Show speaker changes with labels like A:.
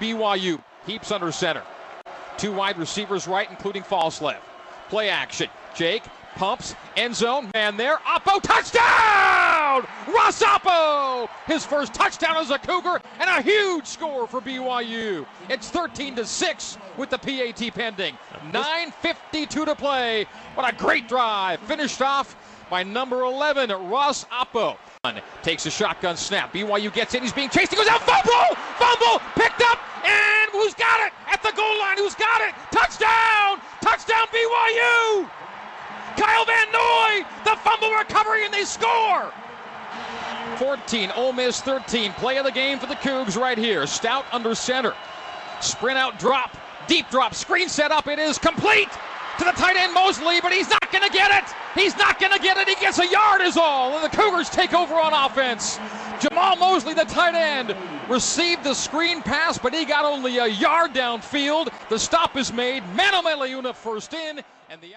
A: BYU heaps under center. Two wide receivers right, including Falslev. Play action. Jake pumps, end zone, man there. Apo touchdown! Ross Apo! His first touchdown as a Cougar and a huge score for BYU. It's 13 to 6 with the PAT pending. 9.52 to play. What a great drive. Finished off by number 11, Ross Apo. Takes a shotgun snap. BYU gets in. He's being chased. He goes out. Fumble! Picked up. And who's got it? At the goal line. Who's got it? Touchdown! Touchdown BYU! Kyle Van Noy! The fumble recovery and they score! 14, Ole Miss 13. Play of the game for the Cougs right here. Stoudt under center. Sprint out drop. Deep drop. Screen set up. It is complete to the tight end Mosley, but he's not going to get. He's not going to get it. He gets a yard is all. And the Cougars take over on offense. Jamal Mosley, the tight end, received the screen pass, but he got only a yard downfield. The stop is made. Manumaleuna first in, and the